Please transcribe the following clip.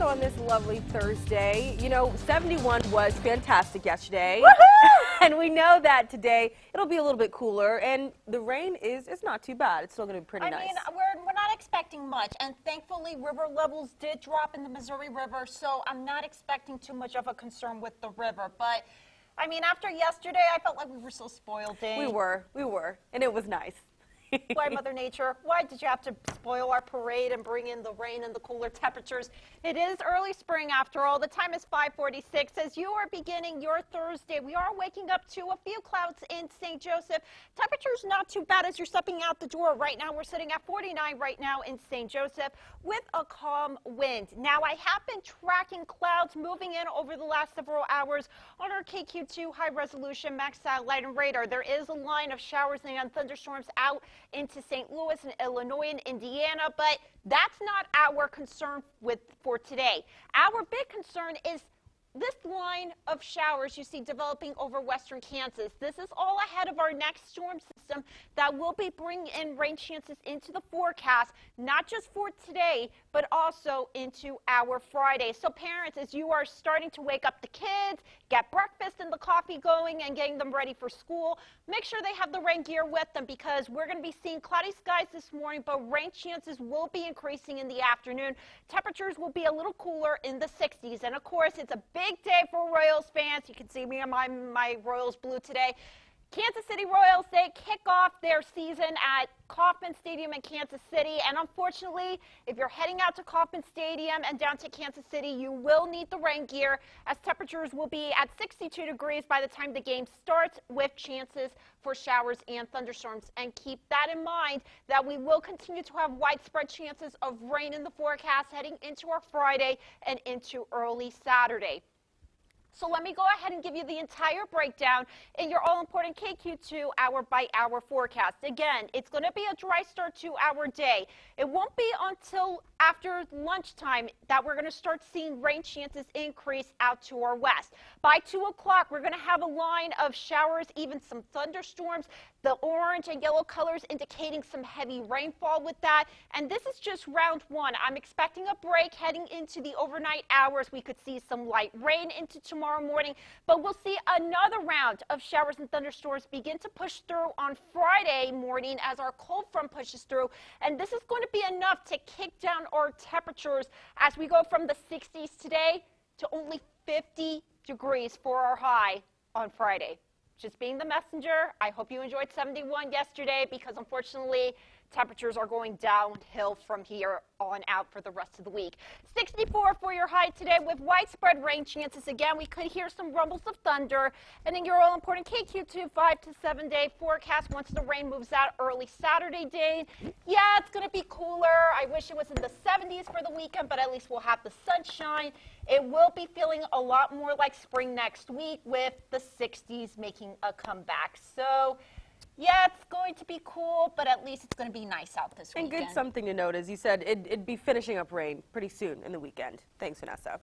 also on this lovely Thursday. You know, 71 was fantastic yesterday. and we know that today it'll be a little bit cooler and the rain is is not too bad. It's still going to be pretty I nice. I mean, we're, we're not expecting much, and thankfully, river levels did drop in the Missouri River, so I'm not expecting too much of a concern with the river. But, I mean, after yesterday, I felt like we were so spoiled, Dave. we were, we were, and it was nice. Why, Mother Nature? Why did you have to spoil our parade and bring in the rain and the cooler temperatures? It is early spring after all. The time is 546. As you are beginning your Thursday, we are waking up to a few clouds in St. Joseph. Temperatures not too bad as you're stepping out the door. Right now, we're sitting at 49 right now in St. Joseph with a calm wind. Now, I have been tracking clouds moving in over the last several hours on our KQ2 high resolution max satellite and radar. There is a line of showers and thunderstorms out into St. Louis and Illinois and Indiana, but that's not our concern with for today. Our big concern is this line of showers you see developing over western Kansas. This is all ahead of our next storm system that will be bringing in rain chances into the forecast, not just for today, but also into our Friday. So parents, as you are starting to wake up the kids, get breakfast and the coffee going and getting them ready for school, make sure they have the rain gear with them because we're going to be seeing cloudy skies this morning, but rain chances will be increasing in the afternoon. Temperatures will be a little cooler in the 60s. And of course, it's a big day for Royals fans. You can see me in my, my Royals blue today. Kansas City Royals, they kick off their season at Kauffman Stadium in Kansas City. And unfortunately, if you're heading out to Kauffman Stadium and down to Kansas City, you will need the rain gear as temperatures will be at 62 degrees by the time the game starts with chances for showers and thunderstorms. And keep that in mind that we will continue to have widespread chances of rain in the forecast heading into our Friday and into early Saturday. So let me go ahead and give you the entire breakdown in your all-important KQ2 hour by hour forecast. Again, it's going to be a dry start to our day. It won't be until after lunchtime that we're going to start seeing rain chances increase out to our west. By 2 o'clock, we're going to have a line of showers, even some thunderstorms. The orange and yellow colors indicating some heavy rainfall with that. And this is just round one. I'm expecting a break heading into the overnight hours. We could see some light rain into tomorrow morning, but we'll see another round of showers and thunderstorms begin to push through on Friday morning as our cold front pushes through. And this is going to be enough to kick down our temperatures as we go from the 60s today to only 50 degrees for our high on Friday. Just being the messenger, I hope you enjoyed 71 yesterday because unfortunately temperatures are going downhill from here on out for the rest of the week. 64 for your high today with widespread rain chances. Again, we could hear some rumbles of thunder. And then your all important KQ2 5 to 7 day forecast once the rain moves out early Saturday day. Yeah, it's going to be cooler. I wish it was in the 70s for the weekend, but at least we'll have the sunshine. It will be feeling a lot more like spring next week with the 60s making a comeback. So, yeah, it's going to be cool, but at least it's going to be nice out this and weekend. And good something to note, as you said, it, it'd be finishing up rain pretty soon in the weekend. Thanks, Vanessa.